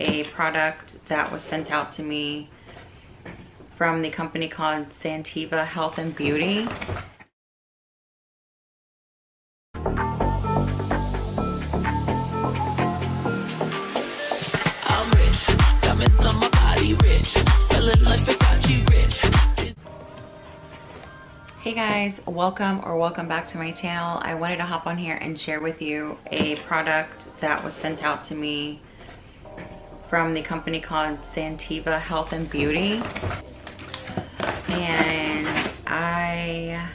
a product that was sent out to me from the company called Santeva Health and Beauty. Hey guys, welcome or welcome back to my channel. I wanted to hop on here and share with you a product that was sent out to me from the company called Santeva Health and Beauty. And I,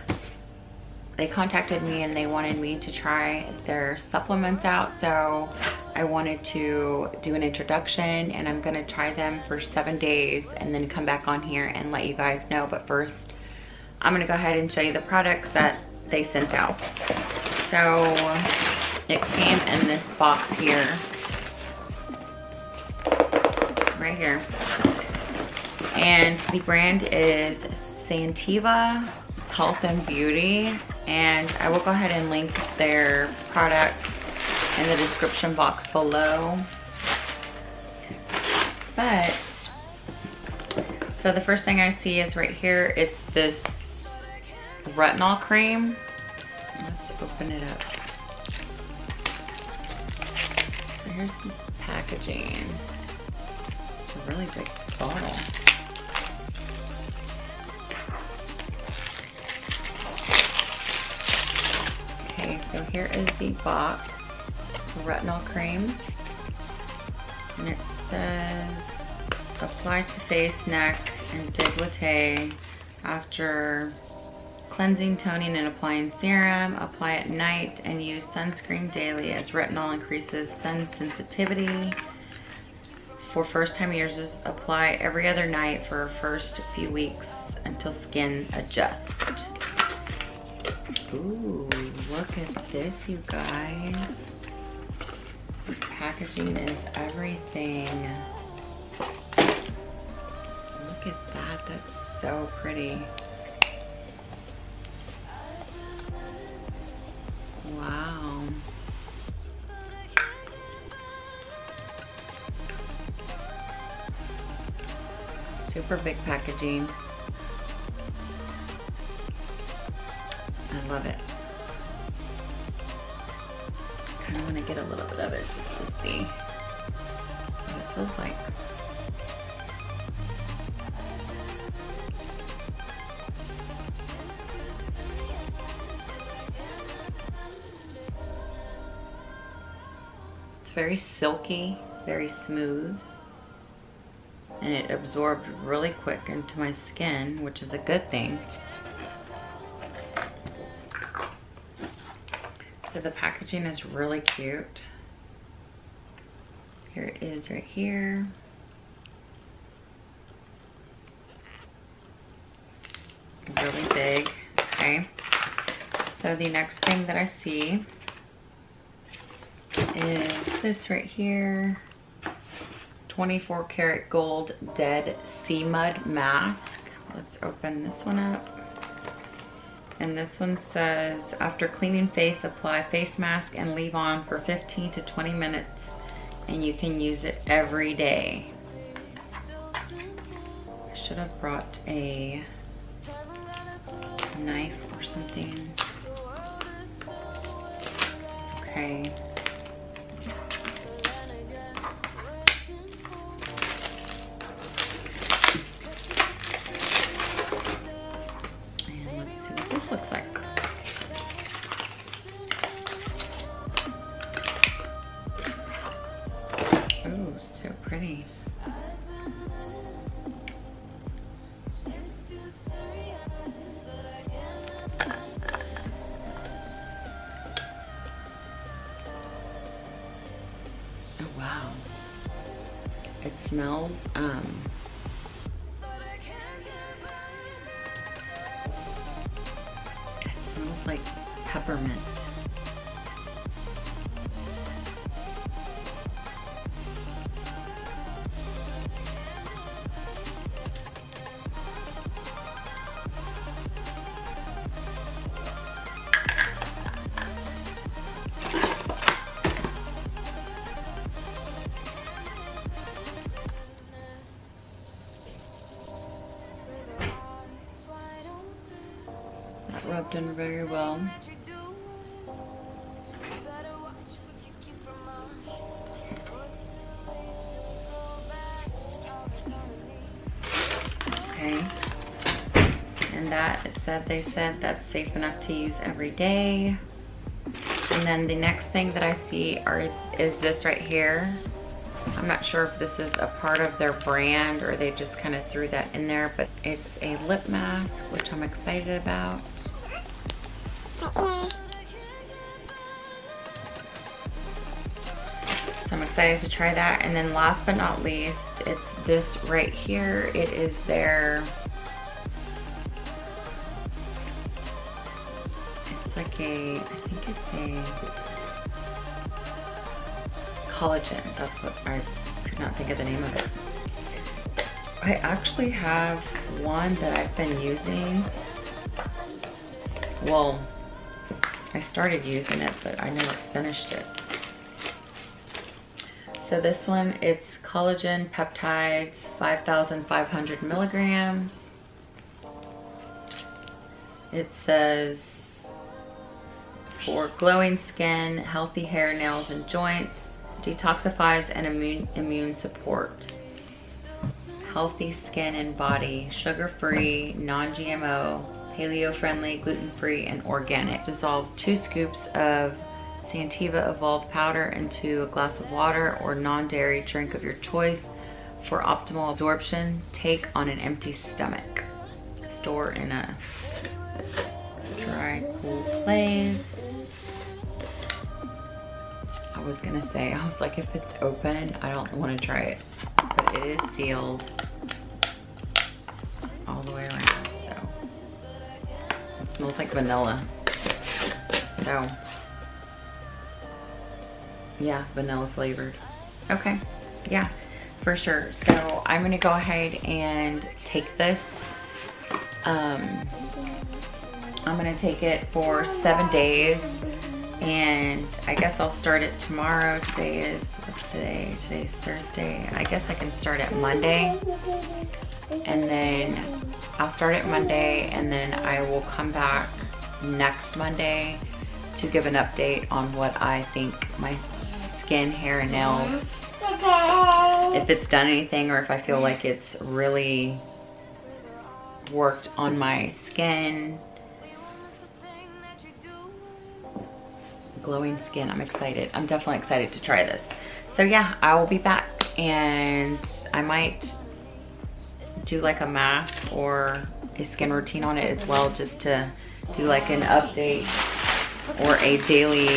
they contacted me and they wanted me to try their supplements out. So I wanted to do an introduction and I'm gonna try them for seven days and then come back on here and let you guys know. But first, I'm gonna go ahead and show you the products that they sent out. So it came in this box here, right here. And the brand is Santeva Health and Beauty. And I will go ahead and link their products in the description box below. But, so the first thing I see is right here, it's this retinol cream. Let's open it up. So here's the packaging. Really big bottle. Okay, so here is the box retinol cream. And it says apply to face, neck, and décolleté after cleansing, toning, and applying serum. Apply at night and use sunscreen daily as retinol increases sun sensitivity. For first time users, apply every other night for first few weeks until skin adjusts. Ooh, look at this, you guys. This packaging is everything. Look at that, that's so pretty. Big packaging. I love it. I kind of want to get a little bit of it just to see what it feels like. It's very silky, very smooth, and it absorbed really quick into my skin, which is a good thing. So the packaging is really cute. Here it is right here. Really big, okay. So the next thing that I see is this right here. 24 karat gold dead sea mud mask. Let's open this one up. And this one says, after cleaning face, apply face mask and leave on for 15 to 20 minutes. And you can use it every day. I should have brought a knife or something. Okay. In very well. Okay. And that is that they said that's safe enough to use every day. And then the next thing that I see are is this right here. I'm not sure if this is a part of their brand or they just kind of threw that in there, but it's a lip mask, which I'm excited about. I'm excited to try that. And then last but not least, it's this right here. It is their, it's like a, I think it's a collagen. That's what I could not think of the name of it. I actually have one that I've been using. Well, I started using it, but I never finished it. So this one, it's collagen peptides, 5,500 milligrams. It says for glowing skin, healthy hair, nails, and joints detoxifies and immune, immune support. Healthy skin and body, sugar-free, non-GMO, paleo-friendly, gluten-free, and organic. Dissolve two scoops of Santeva Evolve powder into a glass of water or non-dairy drink of your choice. For optimal absorption, take on an empty stomach. Store in a dry, cool place I was gonna say, I was like, if it's open, I don't wanna try it. But it is sealed all the way around, smells like vanilla. So, yeah, vanilla flavored. Okay, yeah, for sure. So I'm gonna go ahead and take this. Um, I'm gonna take it for seven days and I guess I'll start it tomorrow. Today is, what's today? Today's Thursday. I guess I can start it Monday. And then I'll start it Monday and then I will come back next Monday to give an update on what I think my skin, hair, and nails, if it's done anything or if I feel like it's really worked on my skin glowing skin. I'm excited. I'm definitely excited to try this. So yeah, I will be back and I might do like a mask or a skin routine on it as well just to do like an update or a daily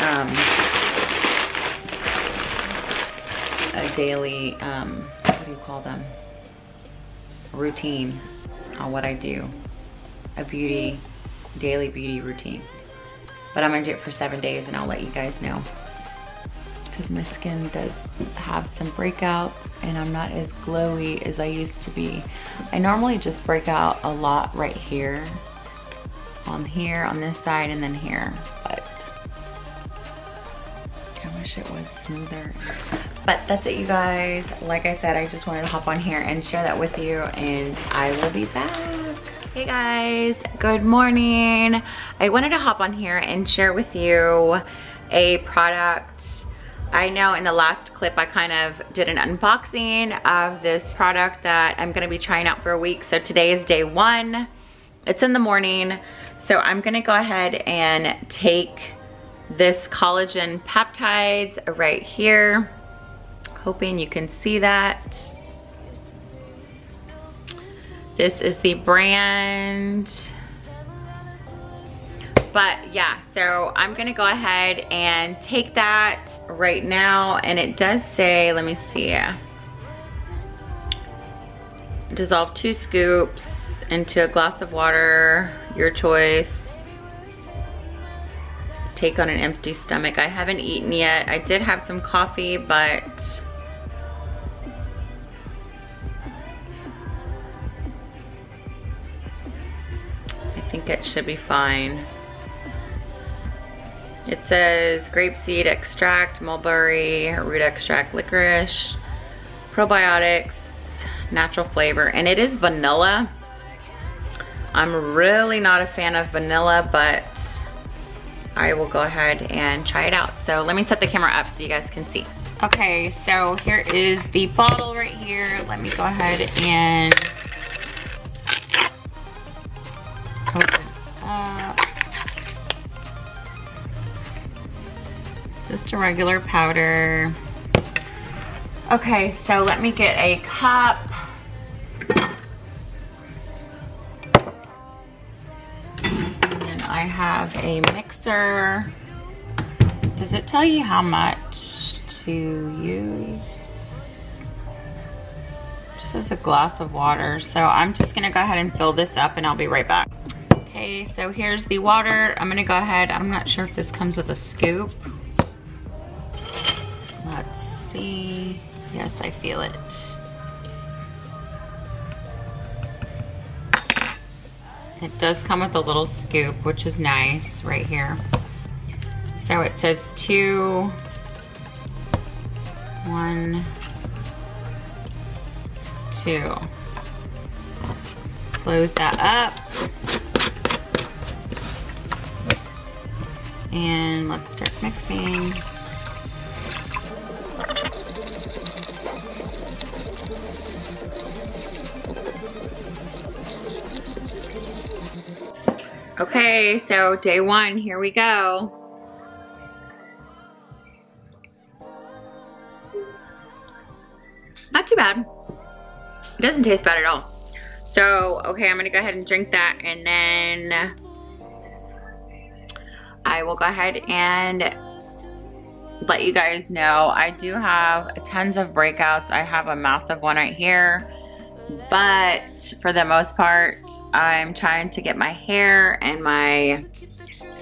um, a daily um, what do you call them? Routine on what I do. A beauty daily beauty routine. But I'm gonna do it for seven days and I'll let you guys know. Because my skin does have some breakouts and I'm not as glowy as I used to be. I normally just break out a lot right here, on here, on this side, and then here. But I wish it was smoother. But that's it, you guys. Like I said, I just wanted to hop on here and share that with you and I will be back. Hey guys, good morning. I wanted to hop on here and share with you a product. I know in the last clip I kind of did an unboxing of this product that I'm gonna be trying out for a week. So today is day one. It's in the morning. So I'm gonna go ahead and take this collagen peptides right here. Hoping you can see that. This is the brand. But yeah, so I'm gonna go ahead and take that right now. And it does say, let me see. Dissolve two scoops into a glass of water, your choice. Take on an empty stomach. I haven't eaten yet. I did have some coffee, but I think it should be fine. It says grapeseed extract, mulberry, root extract, licorice, probiotics, natural flavor, and it is vanilla. I'm really not a fan of vanilla, but I will go ahead and try it out. So let me set the camera up so you guys can see. Okay, so here is the bottle right here. Let me go ahead and open up. Just a regular powder. Okay, so let me get a cup. And I have a mixer. Does it tell you how much to use? Just as a glass of water. So I'm just gonna go ahead and fill this up and I'll be right back. Okay, so here's the water. I'm gonna go ahead, I'm not sure if this comes with a scoop. See. Yes, I feel it. It does come with a little scoop, which is nice right here. So it says two, one, two. Close that up. And let's start mixing. Okay, so day one, here we go. Not too bad. It doesn't taste bad at all. So, okay, I'm gonna go ahead and drink that and then I will go ahead and let you guys know. I do have tons of breakouts. I have a massive one right here but for the most part, I'm trying to get my hair and my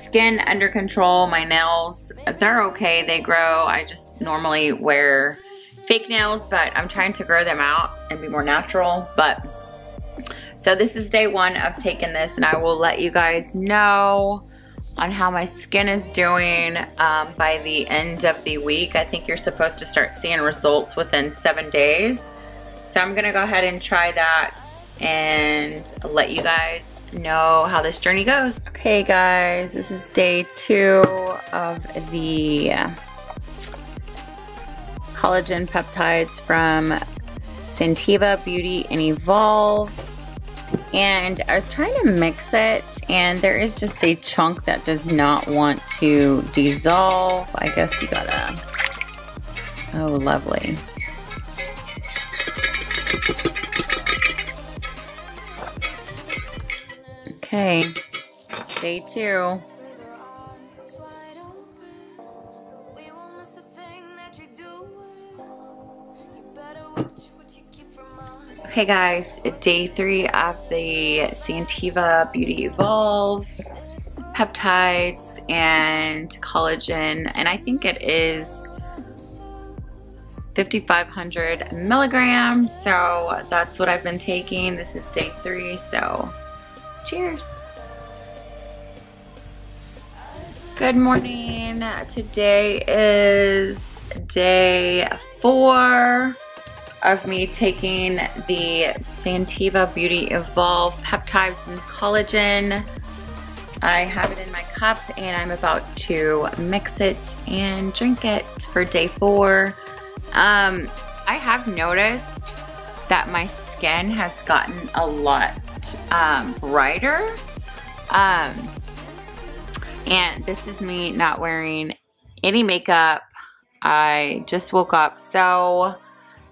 skin under control. My nails, they're okay, they grow. I just normally wear fake nails, but I'm trying to grow them out and be more natural. But so this is day one of taking this and I will let you guys know on how my skin is doing um, by the end of the week. I think you're supposed to start seeing results within seven days. So I'm gonna go ahead and try that and let you guys know how this journey goes. Okay guys, this is day two of the collagen peptides from Santeva Beauty and Evolve. And I was trying to mix it and there is just a chunk that does not want to dissolve. I guess you gotta, oh lovely. Okay, day two. Okay guys, day three of the Santeva Beauty Evolve peptides and collagen and I think it is 5,500 milligrams. So that's what I've been taking. This is day three, so cheers. Good morning. Today is day four of me taking the Santeva Beauty Evolve Peptides and Collagen. I have it in my cup and I'm about to mix it and drink it for day four. Um, I have noticed that my skin has gotten a lot um, brighter. Um, and this is me not wearing any makeup. I just woke up. So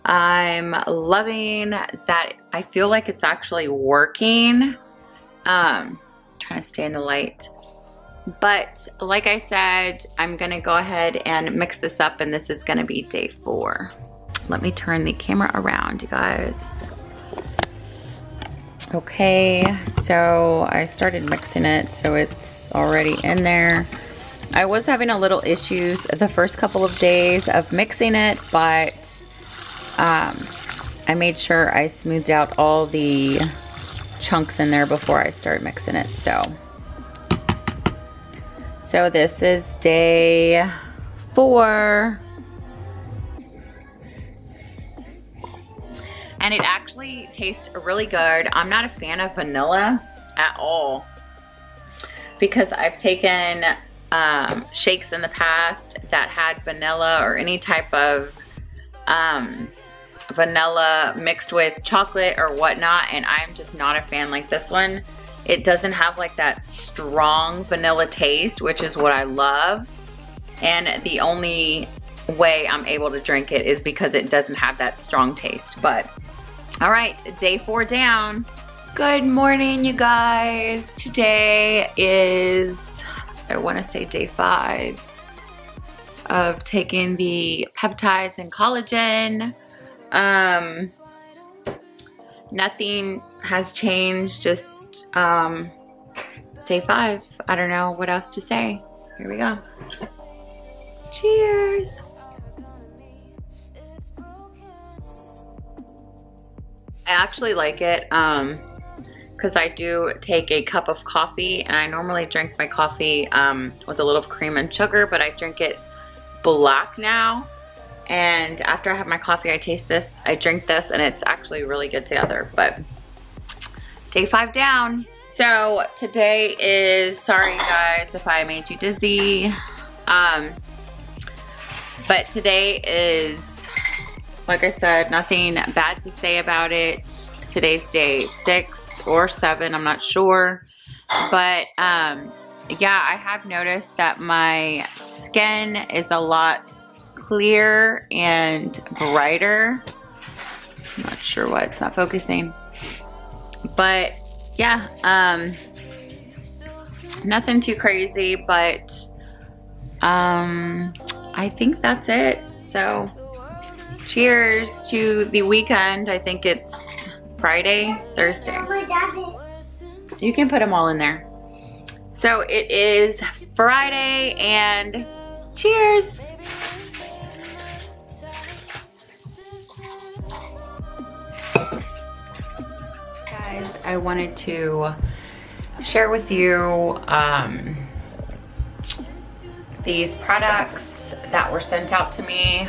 I'm loving that. I feel like it's actually working. Um, trying to stay in the light. But like I said, I'm gonna go ahead and mix this up and this is gonna be day four. Let me turn the camera around, you guys. Okay, so I started mixing it, so it's already in there. I was having a little issues the first couple of days of mixing it, but um, I made sure I smoothed out all the chunks in there before I start mixing it, so so this is day four. And it actually tastes really good. I'm not a fan of vanilla. at all because I've taken um, shakes in the past that had vanilla or any type of um, vanilla mixed with chocolate or whatnot and I'm just not a fan like this one. It doesn't have like that strong vanilla taste, which is what I love. And the only way I'm able to drink it is because it doesn't have that strong taste. But all right, day four down. Good morning, you guys. Today is, I wanna say day five of taking the peptides and collagen. Um, nothing has changed, just um, day five. I don't know what else to say. Here we go. Cheers. I actually like it um, because I do take a cup of coffee and I normally drink my coffee um, with a little cream and sugar, but I drink it black now. And after I have my coffee, I taste this, I drink this, and it's actually really good together. But day five down. So today is, sorry guys if I made you dizzy. Um, but today is, like I said, nothing bad to say about it. Today's day six or seven, I'm not sure. But um, yeah, I have noticed that my skin is a lot clearer and brighter. I'm not sure why it's not focusing. But yeah, um, nothing too crazy, but um, I think that's it. So cheers to the weekend. I think it's Friday, Thursday. You can put them all in there. So it is Friday and cheers. Guys, I wanted to share with you um, these products that were sent out to me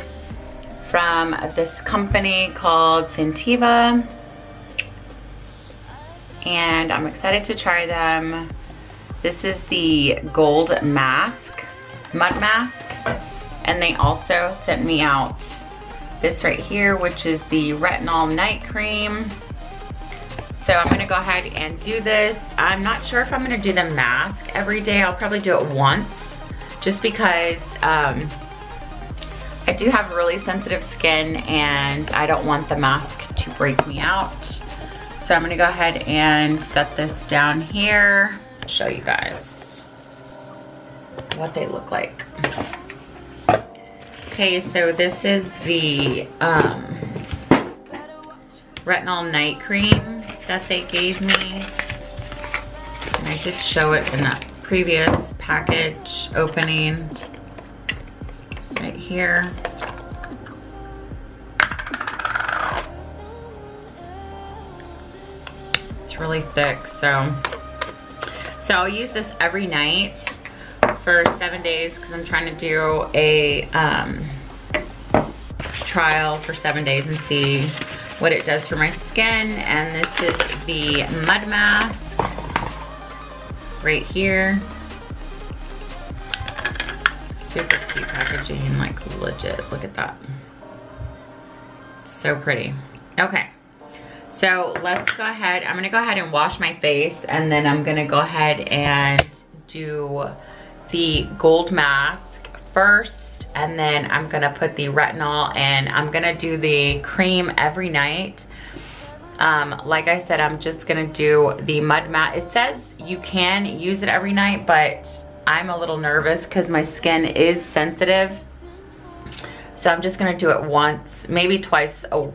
from this company called Santeva. And I'm excited to try them. This is the gold mask, mud mask. And they also sent me out this right here, which is the retinol night cream. So I'm gonna go ahead and do this. I'm not sure if I'm gonna do the mask every day. I'll probably do it once just because um, I do have really sensitive skin and I don't want the mask to break me out. So I'm gonna go ahead and set this down here, show you guys what they look like. Okay, so this is the um, retinol night cream that they gave me. I did show it in that previous package opening right here. It's really thick, so. So I'll use this every night for seven days because I'm trying to do a um, trial for seven days and see what it does for my skin. And this is the mud mask right here. Super cute packaging, like legit, look at that. So pretty. Okay, so let's go ahead. I'm gonna go ahead and wash my face and then I'm gonna go ahead and do the gold mask first and then I'm gonna put the retinol and I'm gonna do the cream every night. Um, like I said, I'm just gonna do the mud mat. It says you can use it every night, but I'm a little nervous because my skin is sensitive. So I'm just gonna do it once, maybe twice, oh,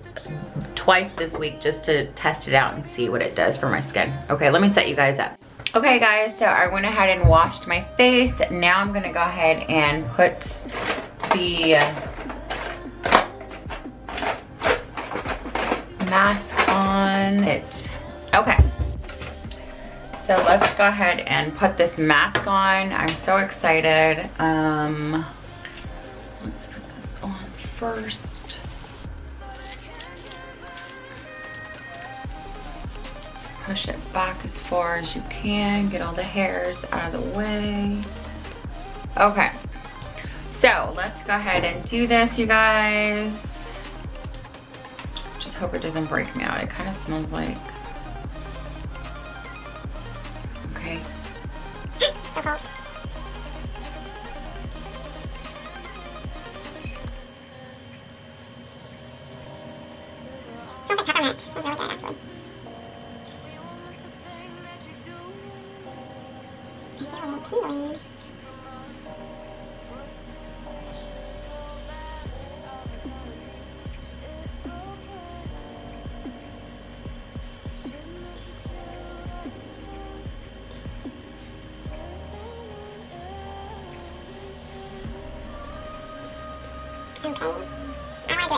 twice this week just to test it out and see what it does for my skin. Okay, let me set you guys up. Okay guys, so I went ahead and washed my face. Now I'm gonna go ahead and put the uh, mask So let's go ahead and put this mask on. I'm so excited. Um, let's put this on first. push it back as far as you can. Get all the hairs out of the way. Okay. So let's go ahead and do this, you guys. Just hope it doesn't break me out. It kind of smells like...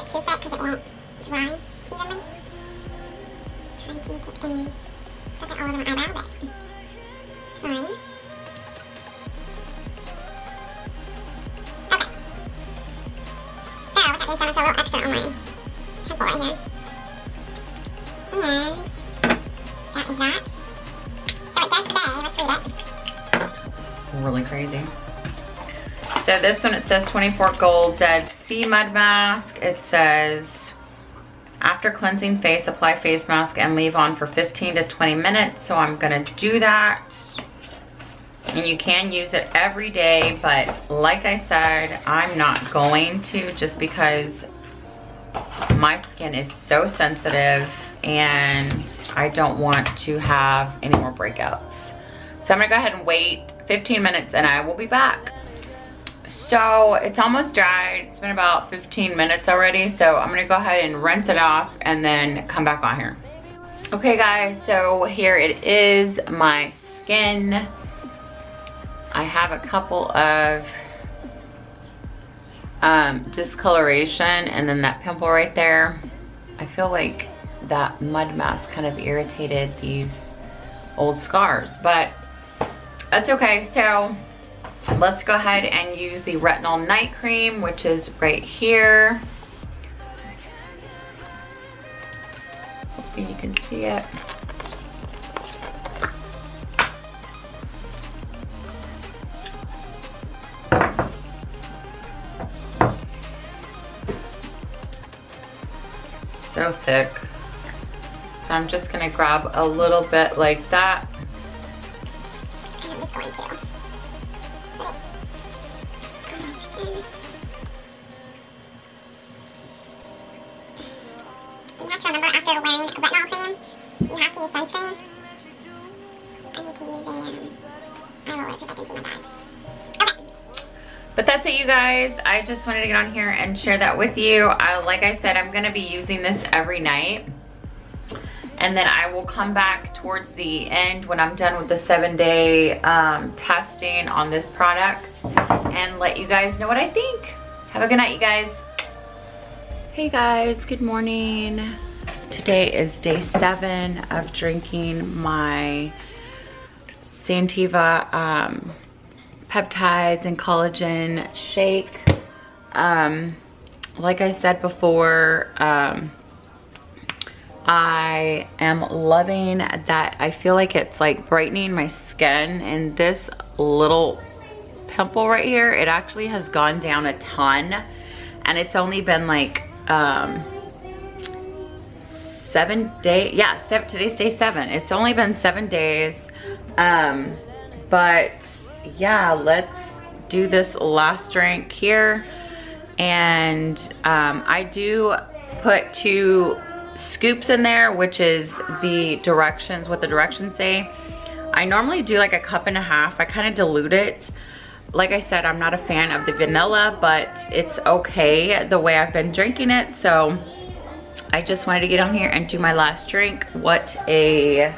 it too thick because it won't dry evenly. Trying to make it as put it all over my eyebrow, but it's fine. Okay. So, a little extra on right here. And that is that. So it does let's read it. really crazy. So this one, it says 24 Gold Dead Mud Mask. It says, after cleansing face, apply face mask and leave on for 15 to 20 minutes. So I'm gonna do that. And you can use it every day, but like I said, I'm not going to just because my skin is so sensitive and I don't want to have any more breakouts. So I'm gonna go ahead and wait 15 minutes and I will be back. So it's almost dried. It's been about 15 minutes already. So I'm gonna go ahead and rinse it off and then come back on here. Okay guys, so here it is, my skin. I have a couple of um, discoloration and then that pimple right there. I feel like that mud mask kind of irritated these old scars, but that's okay. So let's go ahead and use the retinol night cream, which is right here. Hopefully you can see it. So thick. So I'm just gonna grab a little bit like that. Just wanted to get on here and share that with you. I, like I said, I'm gonna be using this every night. And then I will come back towards the end when I'm done with the seven day um, testing on this product and let you guys know what I think. Have a good night you guys. Hey guys, good morning. Today is day seven of drinking my Santeva um, peptides and collagen shake. Um, like I said before, um, I am loving that I feel like it's like brightening my skin and this little pimple right here, it actually has gone down a ton and it's only been like um, seven days, yeah, seven, today's day seven. It's only been seven days, um, but yeah, let's do this last drink here. And um, I do put two scoops in there, which is the directions, what the directions say. I normally do like a cup and a half. I kind of dilute it. Like I said, I'm not a fan of the vanilla, but it's okay the way I've been drinking it. So I just wanted to get on here and do my last drink. What a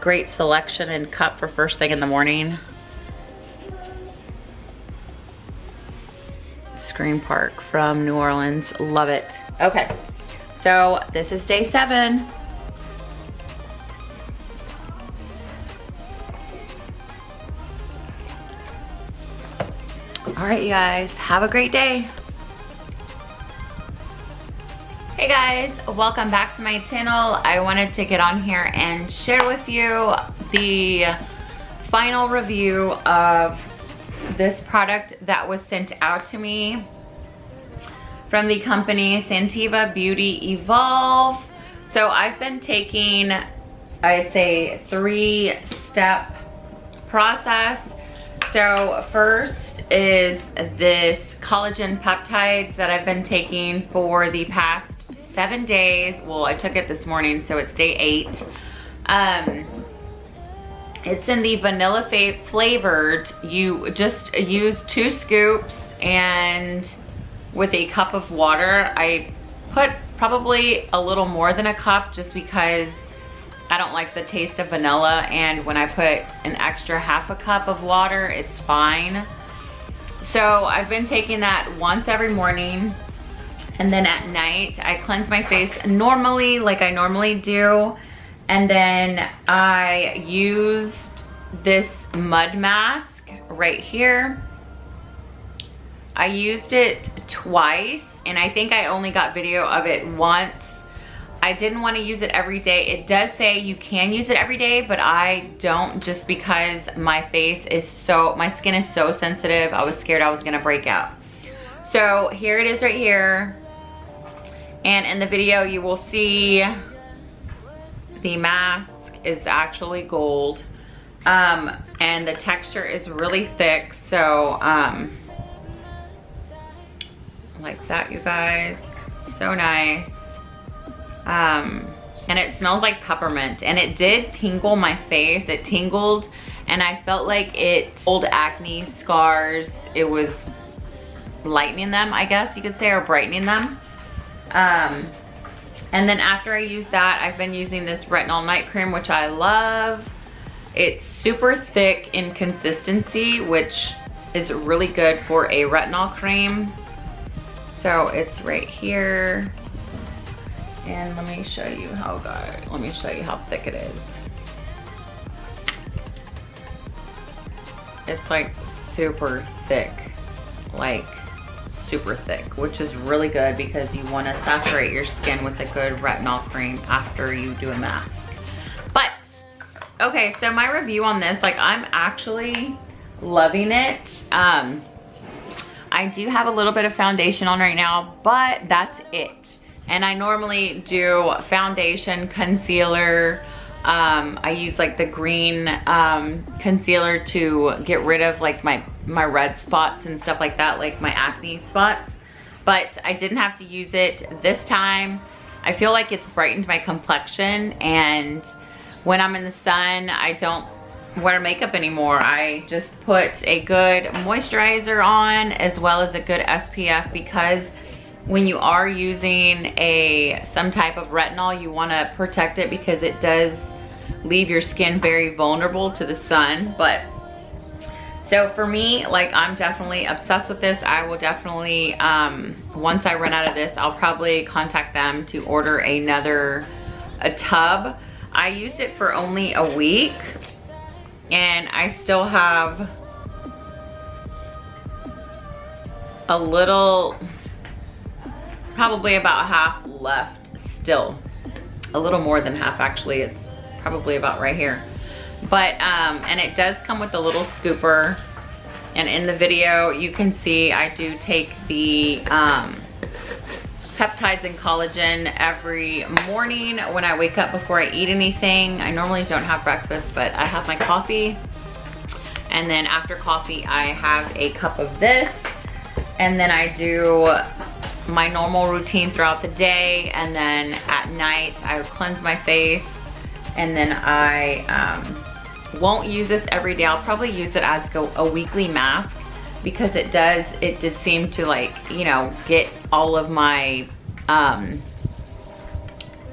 great selection and cup for first thing in the morning. Scream Park from New Orleans. Love it. Okay, so this is day seven. All right, you guys, have a great day. Hey guys, welcome back to my channel. I wanted to get on here and share with you the final review of this product that was sent out to me from the company Santeva Beauty Evolve. So I've been taking, I'd say three step process. So first is this collagen peptides that I've been taking for the past seven days. Well, I took it this morning, so it's day eight. Um, it's in the vanilla flavored. You just use two scoops and with a cup of water. I put probably a little more than a cup just because I don't like the taste of vanilla and when I put an extra half a cup of water, it's fine. So I've been taking that once every morning and then at night, I cleanse my face normally, like I normally do. And then I used this mud mask right here. I used it twice and I think I only got video of it once. I didn't want to use it every day. It does say you can use it every day, but I don't just because my face is so, my skin is so sensitive. I was scared I was gonna break out. So here it is right here. And in the video, you will see the mask is actually gold. Um, and the texture is really thick. So, um, like that, you guys. So nice. Um, and it smells like peppermint. And it did tingle my face. It tingled and I felt like it old acne scars. It was lightening them, I guess you could say, or brightening them. Um, and then after I use that, I've been using this retinol night cream, which I love. It's super thick in consistency, which is really good for a retinol cream. So it's right here. And let me show you how good, let me show you how thick it is. It's like super thick, like super thick, which is really good because you wanna saturate your skin with a good retinol cream after you do a mask. But, okay, so my review on this, like I'm actually loving it. Um, I do have a little bit of foundation on right now, but that's it. And I normally do foundation, concealer, um, I use like the green um, concealer to get rid of like my, my red spots and stuff like that, like my acne spots. But I didn't have to use it this time. I feel like it's brightened my complexion and when I'm in the sun, I don't wear makeup anymore. I just put a good moisturizer on as well as a good SPF because when you are using a some type of retinol, you wanna protect it because it does leave your skin very vulnerable to the sun. But so for me, like I'm definitely obsessed with this. I will definitely, um, once I run out of this, I'll probably contact them to order another a tub. I used it for only a week and I still have a little, probably about half left still. A little more than half actually. It's probably about right here. But, um, and it does come with a little scooper. And in the video, you can see I do take the um, peptides and collagen every morning when I wake up before I eat anything. I normally don't have breakfast, but I have my coffee. And then after coffee, I have a cup of this. And then I do my normal routine throughout the day. And then at night, I cleanse my face and then I um, won't use this every day. I'll probably use it as go, a weekly mask because it does, it did seem to like, you know, get all of my, um,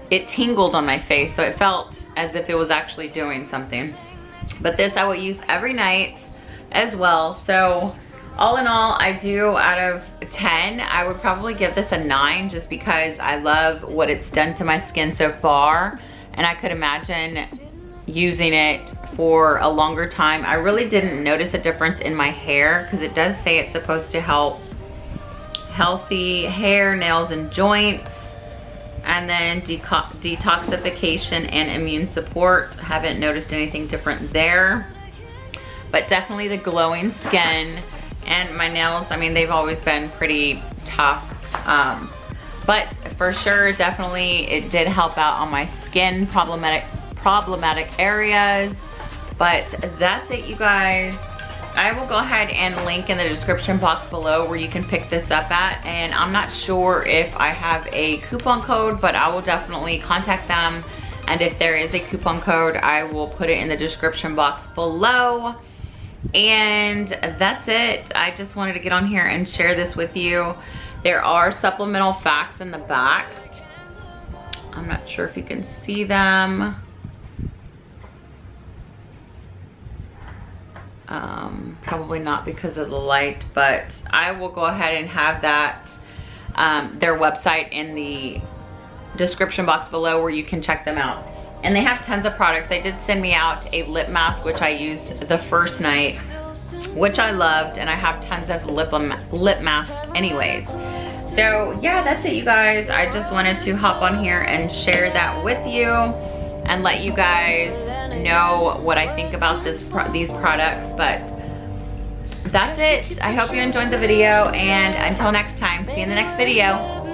it tingled on my face. So it felt as if it was actually doing something. But this I will use every night as well. So all in all, I do out of 10, I would probably give this a nine just because I love what it's done to my skin so far and I could imagine using it for a longer time. I really didn't notice a difference in my hair because it does say it's supposed to help healthy hair, nails, and joints. And then detoxification and immune support. Haven't noticed anything different there. But definitely the glowing skin and my nails, I mean, they've always been pretty tough. Um, but for sure, definitely it did help out on my skin problematic, problematic areas. But that's it, you guys. I will go ahead and link in the description box below where you can pick this up at. And I'm not sure if I have a coupon code, but I will definitely contact them. And if there is a coupon code, I will put it in the description box below. And that's it. I just wanted to get on here and share this with you. There are supplemental facts in the back. I'm not sure if you can see them. Um, probably not because of the light, but I will go ahead and have that, um, their website in the description box below where you can check them out. And they have tons of products. They did send me out a lip mask, which I used the first night, which I loved, and I have tons of lip, lip masks anyways. So yeah, that's it you guys. I just wanted to hop on here and share that with you and let you guys know what I think about this these products, but that's it. I hope you enjoyed the video and until next time, see you in the next video.